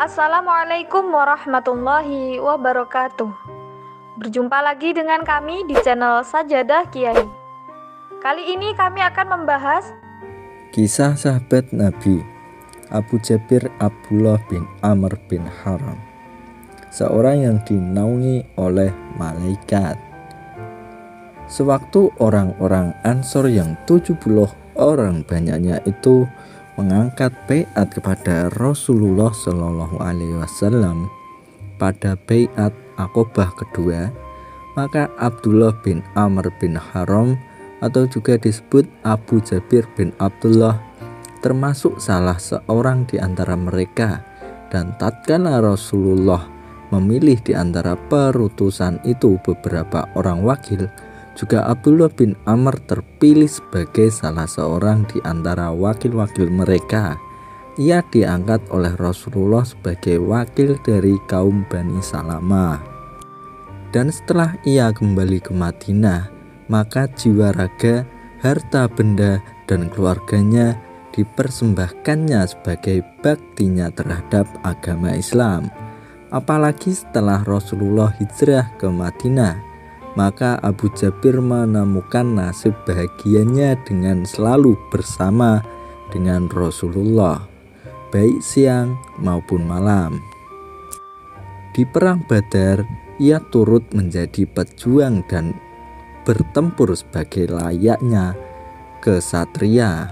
Assalamualaikum warahmatullahi wabarakatuh. Berjumpa lagi dengan kami di channel Sajadah Kiai. Kali ini kami akan membahas Kisah sahabat Nabi Abu Jabir Abdullah bin Amr bin Haram Seorang yang dinaungi oleh malaikat Sewaktu orang-orang Ansor yang 70 orang banyaknya itu mengangkat bayat kepada Rasulullah Shallallahu Alaihi Wasallam. Pada bayat Akobah kedua, maka Abdullah bin Amr bin Haram atau juga disebut Abu Jabir bin Abdullah termasuk salah seorang di antara mereka. Dan tatkala Rasulullah memilih di antara perutusan itu beberapa orang wakil juga Abdullah bin Amr terpilih sebagai salah seorang di antara wakil-wakil mereka ia diangkat oleh Rasulullah sebagai wakil dari kaum Bani Salamah dan setelah ia kembali ke Madinah maka jiwa raga, harta benda, dan keluarganya dipersembahkannya sebagai baktinya terhadap agama Islam. Apalagi setelah Rasulullah hijrah ke Madinah, maka Abu Jabir menemukan nasib bahagianya dengan selalu bersama dengan Rasulullah, baik siang maupun malam. Di Perang Badar, ia turut menjadi pejuang dan bertempur sebagai layaknya kesatria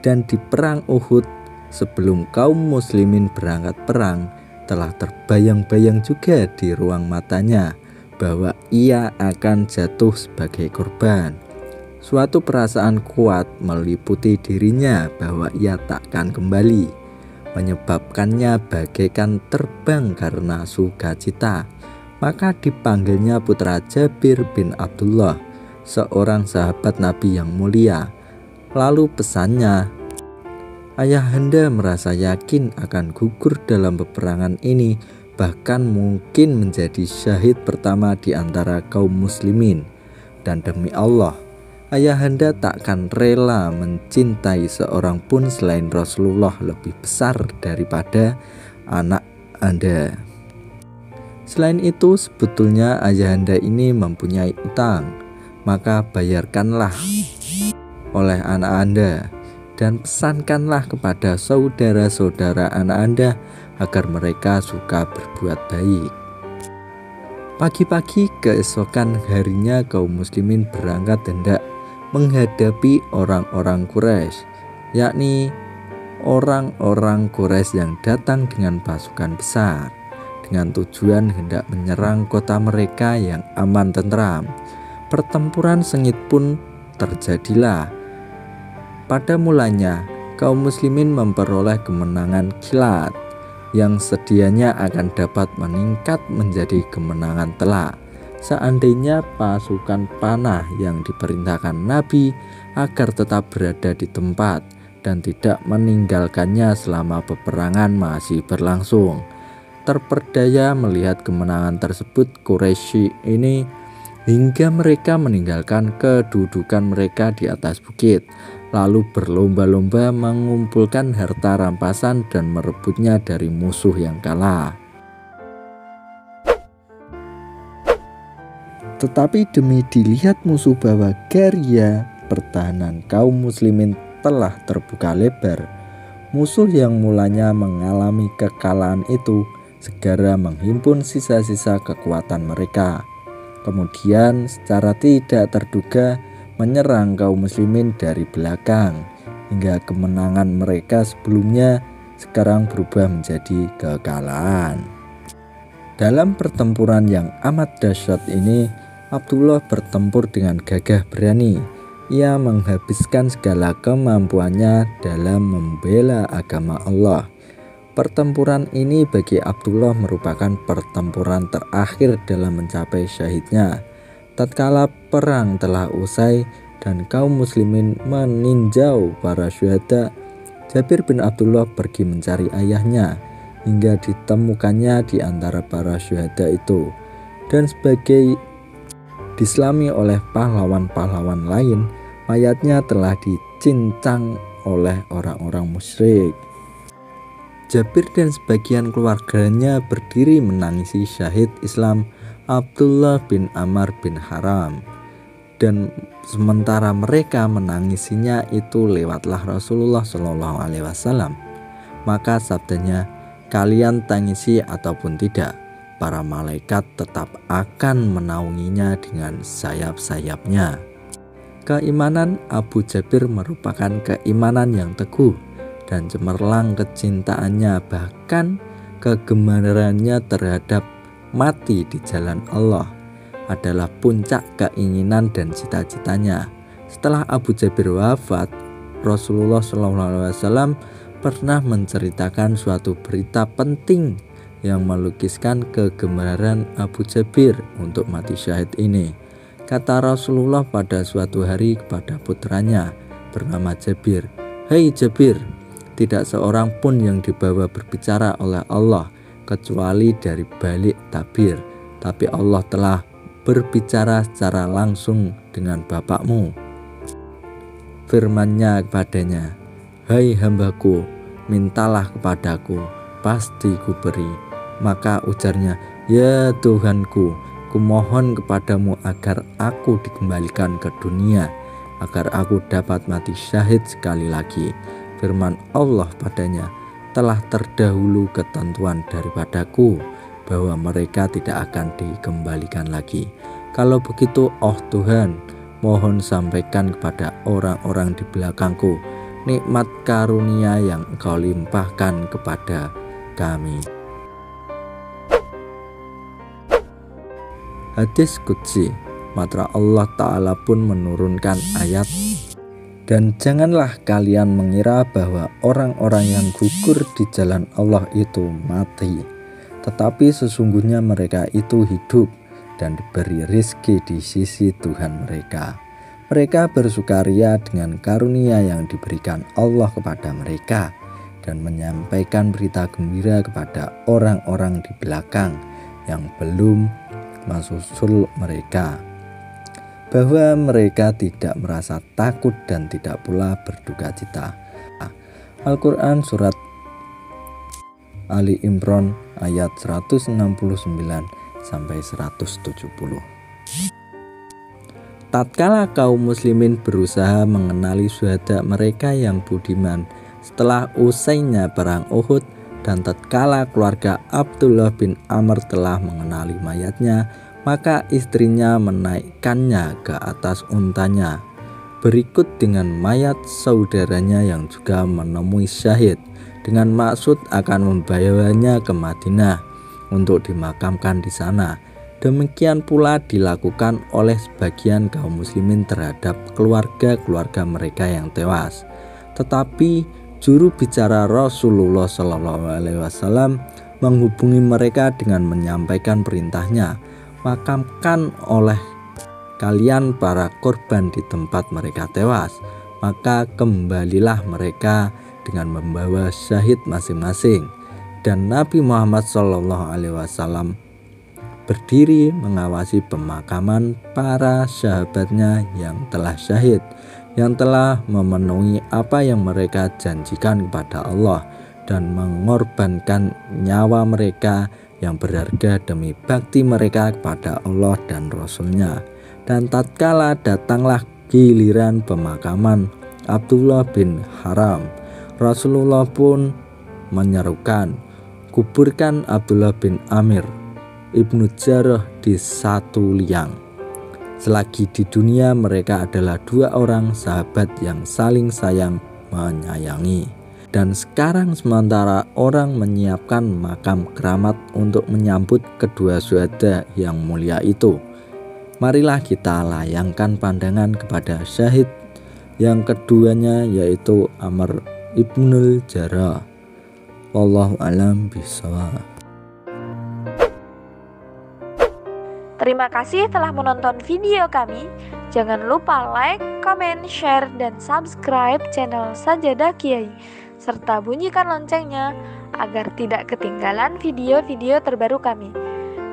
dan di perang Uhud sebelum kaum muslimin berangkat perang telah terbayang-bayang juga di ruang matanya bahwa ia akan jatuh sebagai korban. Suatu perasaan kuat meliputi dirinya bahwa ia takkan kembali, menyebabkannya bagaikan terbang karena sukacita maka dipanggilnya putra Jabir bin Abdullah, seorang sahabat Nabi yang mulia. Lalu pesannya, Ayahanda merasa yakin akan gugur dalam peperangan ini, bahkan mungkin menjadi syahid pertama di antara kaum muslimin. Dan demi Allah, Ayahanda takkan rela mencintai seorang pun selain Rasulullah lebih besar daripada anak Anda. Selain itu, sebetulnya ayahanda ini mempunyai utang, maka bayarkanlah oleh anak Anda dan pesankanlah kepada saudara-saudara anak Anda agar mereka suka berbuat baik. Pagi-pagi keesokan harinya kaum muslimin berangkat hendak menghadapi orang-orang Quraisy, yakni orang-orang Quraisy yang datang dengan pasukan besar dengan tujuan hendak menyerang kota mereka yang aman tentram. Pertempuran sengit pun terjadilah. Pada mulanya, kaum muslimin memperoleh kemenangan kilat yang sedianya akan dapat meningkat menjadi kemenangan telak. Seandainya pasukan panah yang diperintahkan Nabi agar tetap berada di tempat dan tidak meninggalkannya selama peperangan masih berlangsung. Terperdaya melihat kemenangan tersebut Quraisy ini hingga mereka meninggalkan kedudukan mereka di atas bukit lalu berlomba-lomba mengumpulkan harta rampasan dan merebutnya dari musuh yang kalah. Tetapi demi dilihat musuh bahwa Garia pertahanan kaum muslimin telah terbuka lebar, musuh yang mulanya mengalami kekalahan itu segera menghimpun sisa-sisa kekuatan mereka. Kemudian secara tidak terduga menyerang kaum muslimin dari belakang hingga kemenangan mereka sebelumnya sekarang berubah menjadi kekalahan. Dalam pertempuran yang amat dahsyat ini, Abdullah bertempur dengan gagah berani. Ia menghabiskan segala kemampuannya dalam membela agama Allah. Pertempuran ini bagi Abdullah merupakan pertempuran terakhir dalam mencapai syahidnya. Tatkala perang telah usai dan kaum muslimin meninjau para syuhada, Jabir bin Abdullah pergi mencari ayahnya hingga ditemukannya di antara para syuhada itu. Dan sebagai dislami oleh pahlawan-pahlawan lain, mayatnya telah dicincang oleh orang-orang musyrik. Jabir dan sebagian keluarganya berdiri menangisi syahid Islam Abdullah bin Amr bin Haram. Dan sementara mereka menangisinya itu lewatlah Rasulullah Shallallahu Alaihi Wasallam. Maka sabdanya kalian tangisi ataupun tidak para malaikat tetap akan menaunginya dengan sayap-sayapnya. Keimanan Abu Jabir merupakan keimanan yang teguh dan cemerlang kecintaannya bahkan kegemarannya terhadap mati di jalan Allah adalah puncak keinginan dan cita-citanya. Setelah Abu Jabir wafat, Rasulullah SAW pernah menceritakan suatu berita penting yang melukiskan kegemaran Abu Jabir untuk mati syahid ini. Kata Rasulullah pada suatu hari kepada putranya bernama Jabir, "Hei Jabir, tidak seorang pun yang dibawa berbicara oleh Allah kecuali dari balik tabir, tapi Allah telah berbicara secara langsung dengan bapakmu. Firmannya kepadanya, Hai hambaku, mintalah kepadaku, pasti ku beri. Maka ujarnya, Ya Tuhanku, kumohon kepadamu agar aku dikembalikan ke dunia, agar aku dapat mati syahid sekali lagi firman Allah padanya telah terdahulu ketentuan daripadaku bahwa mereka tidak akan dikembalikan lagi. Kalau begitu, oh Tuhan, mohon sampaikan kepada orang-orang di belakangku nikmat karunia yang Engkau limpahkan kepada kami. Hadis Qudsi Matra Allah Ta'ala pun menurunkan ayat dan janganlah kalian mengira bahwa orang-orang yang gugur di jalan Allah itu mati, tetapi sesungguhnya mereka itu hidup dan diberi rizki di sisi Tuhan mereka. Mereka bersukaria dengan karunia yang diberikan Allah kepada mereka dan menyampaikan berita gembira kepada orang-orang di belakang yang belum masuk mereka bahwa mereka tidak merasa takut dan tidak pula berduka cita. Al-Quran Surat Ali Imran ayat 169 sampai 170. Tatkala kaum muslimin berusaha mengenali syuhada mereka yang budiman setelah usainya perang Uhud dan tatkala keluarga Abdullah bin Amr telah mengenali mayatnya, maka istrinya menaikkannya ke atas untanya. Berikut dengan mayat saudaranya yang juga menemui syahid dengan maksud akan membawanya ke Madinah untuk dimakamkan di sana. Demikian pula dilakukan oleh sebagian kaum muslimin terhadap keluarga-keluarga mereka yang tewas. Tetapi juru bicara Rasulullah SAW menghubungi mereka dengan menyampaikan perintahnya makamkan oleh kalian para korban di tempat mereka tewas maka kembalilah mereka dengan membawa syahid masing-masing. Dan Nabi Muhammad Shallallahu Alaihi Wasallam berdiri mengawasi pemakaman para sahabatnya yang telah syahid yang telah memenuhi apa yang mereka janjikan kepada Allah dan mengorbankan nyawa mereka yang berharga demi bakti mereka kepada Allah dan Rasulnya. Dan tatkala datanglah giliran pemakaman Abdullah bin Haram, Rasulullah pun menyerukan, kuburkan Abdullah bin Amir Ibnu Jarrah di satu liang. Selagi di dunia mereka adalah dua orang sahabat yang saling sayang menyayangi. Dan sekarang sementara orang menyiapkan makam keramat untuk menyambut kedua syuhada yang mulia itu. Marilah kita layangkan pandangan kepada syahid yang keduanya yaitu Amr Ibnul Jarrah. Wallahu alam bisawab. Terima kasih telah menonton video kami. Jangan lupa like, comment, share, dan subscribe channel Sajadah Kiai serta bunyikan loncengnya agar tidak ketinggalan video-video terbaru kami.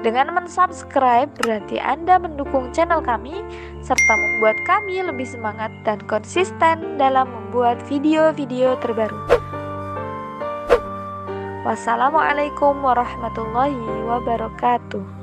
Dengan mensubscribe berarti Anda mendukung channel kami serta membuat kami lebih semangat dan konsisten dalam membuat video-video terbaru. Wassalamualaikum warahmatullahi wabarakatuh.